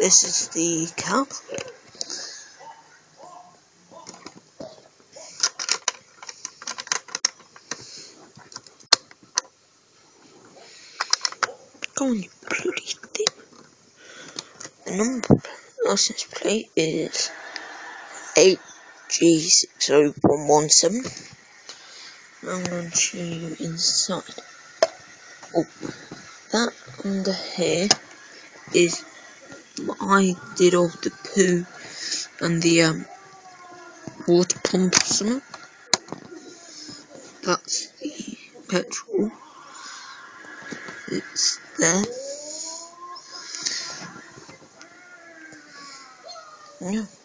this is the cap. Go on, you bloody thing. The number license plate is 8G60117. I'm going to show you inside. Oh, that under here is I did of the poo and the um, water pump or something. That's the petrol. It's there. Yeah.